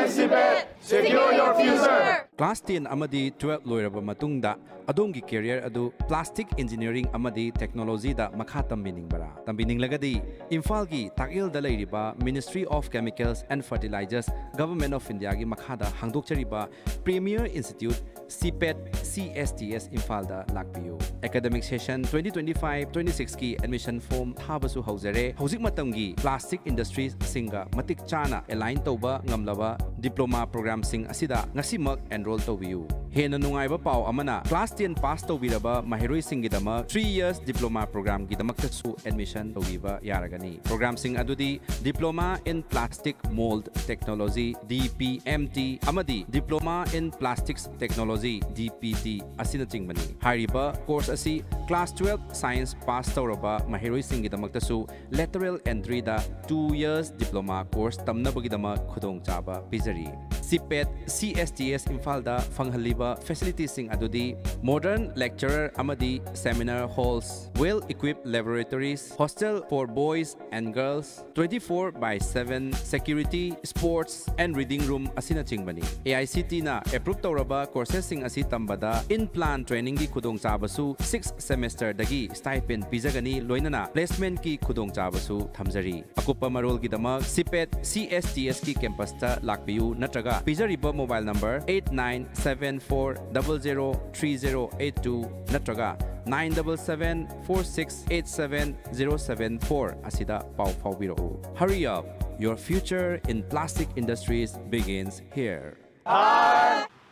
Join CPET, secure your future. Class 10 amadi 12 loiraba matungda adongi career adu plastic engineering amadi technology da makha tambiningbara tambininglagadi Imphal gi Takil da leiriba Ministry of Chemicals and Fertilizers Government of India gi makha da hangdokchariba Premier Institute CPET CSTS Imphal da lakpiyu Academic session 2025-26 ki admission form thabasu hauzare hauzik matam gi plastic industries singa matik chana align tauba ngamlaba diploma program sing asida. Ngasimak enroll tawbiyu hena nungaiba pau amana class 10 pass tawbiraba mahiroi singidama 3 years diploma program gidamakta su admission tawbiba yaragani program sing adudi diploma in plastic mold technology DPMT amadi diploma in plastics technology DPT asina chingbani hariba course asi class 12 science pass tawraba mahiroi singgidamakta su lateral entry da 2 years diploma course tamnabagidama khudong chaba pizari CPET CSTS Imphal da fanghaliba facilities sing adudi modern lecturer amadi seminar halls well equipped laboratories hostel for boys and girls 24 by 7 security sports and reading room asina chingbani AICT na approve tawraba courses sing asi tambada in plan training gi khudong chabasu 6 semester dagi stipend pizagani loinana placement ki khudong chabasu thamjari akupa marol gi dama CPET CSTS ki campus ta lakpiyu natraga ꯄꯤꯖꯔꯤꯕ mobile number eight nine seven four double zero three zero eight two ꯅꯠꯇ꯭ꯔꯒ nine double seven four six eight seven zero seven four ꯑꯁꯤꯗ ꯄꯥꯎ ꯐꯥꯎꯕꯤꯔꯛꯎ hurry up your future in plastic industries begins here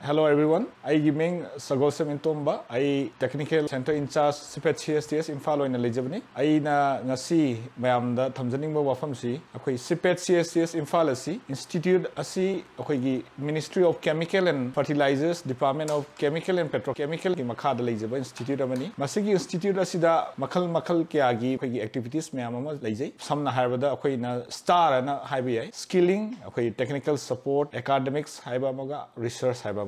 Hello everyone. I giming Sagosam Intomba. I technical center in charge Sipet CSTS Imphal oina lejabni. I na ngasi mayam da thamjaning ba wafam si akoi Sipet CSTS Imphal asi institute asi akoi gi Ministry of Chemical and Fertilizers Department of Chemical and Petrochemical ki makha da lejaba institute amani. Masigi institute asi da makhal makhal ke agi akoi gi activities mayam ama lejai. Samna haibada akoi na star na haibi ai skilling akoi technical support academics haiba maga research haiba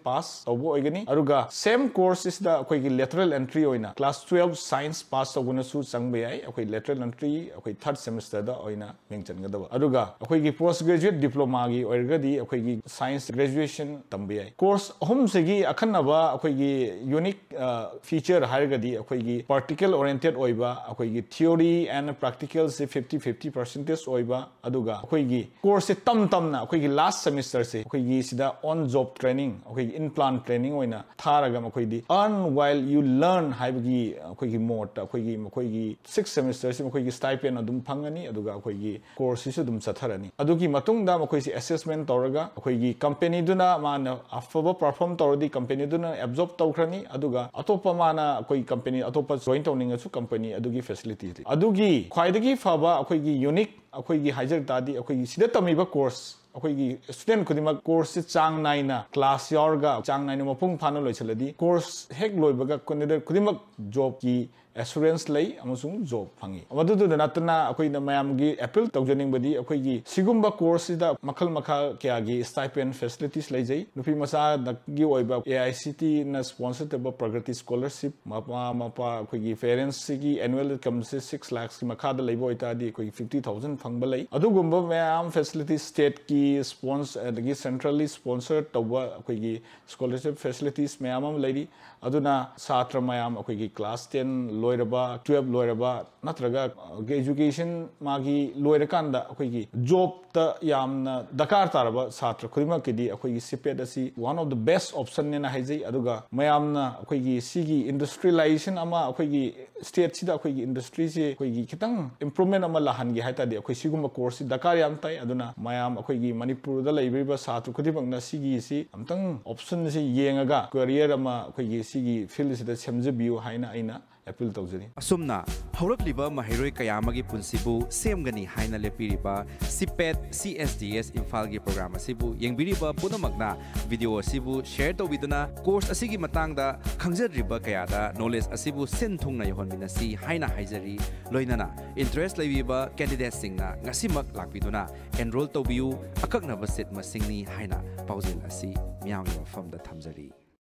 akhoi gi class 10 pass tawbo oigani aruga same course is da akoi lateral entry oina class 12 science pass tawbuna su changbe ai akoi lateral entry akoi third semester da oina ming changadaba aruga akoi gi post graduate diploma gi oirgadi akoi gi science graduation tambe ai course ahum se gi akhanaba akoi gi unique feature hargadi in plant training थारगद earn while you learn है मोट की six semester से स्टाइपेन अम फंगनी course से assessment तौर की कंपेनीद अफब पर्फॉम तौर कंपेनीद absorb तौरनी अतोप मान कंपनी अतोप जॉइन तौनी कंपनी फैसिलिटी खाई फब अखी यूनिक अखोई हाजर तादी अखोई तमीब course akhoi gi hajar tadi akhoi gi sida tamiba course ꯑꯩꯈꯣꯏꯒꯤ ꯁ꯭ꯇꯨꯗꯦꯟ ꯈꯨꯗꯤꯡꯃꯛ ꯀꯣꯔꯁꯁꯤ ꯆꯥꯡ ꯅꯥꯏꯅ ꯀ꯭ꯂꯥꯁ ꯌꯥꯎꯔꯒ ꯆꯥꯡ ꯅꯥꯏꯅ ꯃꯄꯨꯡ ꯐꯥꯅ ꯂꯣꯏꯁꯤꯜꯂꯗꯤ ꯀꯣꯔꯁ ꯍꯦꯛ ꯂꯣꯏꯕꯒ ꯀꯦꯟꯗꯤꯗꯦꯠ ꯈꯨꯗꯤꯡꯃꯛ ꯖꯣꯕꯀꯤ assurance lay amasung job phangi amadu du natna akoi na mayam gi appeal tawjaning badi akoi gi sigumba course da makhal makha kya gi stipend facilities lay jai nupi masa da gi oiba AICT na sponsor teba pragrati scholarship mapa mapa akoi gi parents gi annual income se 6 lakhs ki makha da leibo ita di akoi 50000 phangba lay adu gumba mayam facilities state ki sponsor gi centrally sponsored tawba akoi gi scholarship facilities mayam am lady aduna satra mayam akoi gi class 10 loiraba 12 loiraba natraga education magi loirakanda akoi gi job ta yamna dakar taraba satra khudima kidi akoi gi sipet asi one of the best option ne na haijai aduga mayamna akoi gi मपुर सात्र खे अन्तसनस करियरमा अहिलेसम्जभि gi haita de akoi siguma course dakar yam tai aduna mayam akoi gi manipur da laibriba satra khudibang na sigi si amtang option se yengaga career ama akoi gi sigi field sida semje biu haina aina appeal ꯇꯧꯖꯅꯤ ꯑꯁꯨꯝꯅ ꯍꯧꯔꯛꯂꯤꯕ ꯃꯍꯩꯔꯣꯏ ꯀꯌꯥ ꯑꯃꯒꯤ ꯄꯨꯟꯁꯤꯕꯨ ꯁꯦꯝꯒꯅꯤ ꯍꯥꯏꯅ ꯂꯦꯞꯄꯤꯔꯤꯕ CIPET C S D S ꯏꯝꯐꯥꯜꯒꯤ programme ꯑꯁꯤꯕꯨ ꯌꯦꯡꯕꯤꯔꯤꯕ ꯄꯨꯝꯅꯃꯛꯅ video ꯑꯁꯤꯕꯨ ꯁꯦꯌꯔ ꯇꯧꯕꯤꯗꯨꯅ ꯀꯣꯔꯁ ꯑꯁꯤꯒꯤ ꯃꯇꯥꯡꯗ ꯈꯪꯖꯗ꯭ꯔꯤꯕ ꯀꯌꯥꯗ ꯅꯣꯂꯦꯖ ꯑꯁꯤꯕꯨ ꯁꯤꯟ ꯊꯨꯡꯅ ꯌꯧꯍꯟꯃꯤꯟꯅꯁꯤ ꯍꯥꯏꯅ ꯍꯥꯏꯖꯔꯤ ꯂꯣꯏꯅꯅ ꯏꯟꯇꯔꯦꯁ ꯂꯩꯕꯤꯕ ꯀꯦꯟꯗꯤꯗꯦꯠꯁꯤꯡꯅ ꯉꯁꯤꯃꯛ ꯂꯥꯛꯄꯤꯗꯨꯅ ꯑꯦꯟꯔꯣꯜ ꯇꯧꯕꯤꯌꯨ ꯑꯀꯛꯅꯕ ꯁꯤꯠ ꯃꯁꯤꯡꯅꯤ ꯍꯥꯏꯅ ꯄꯥꯎꯖꯦꯜ ꯑꯁꯤ ꯃꯤꯌꯥꯝꯒꯤ ꯃꯐꯝꯗ ꯊꯝꯖꯔꯤ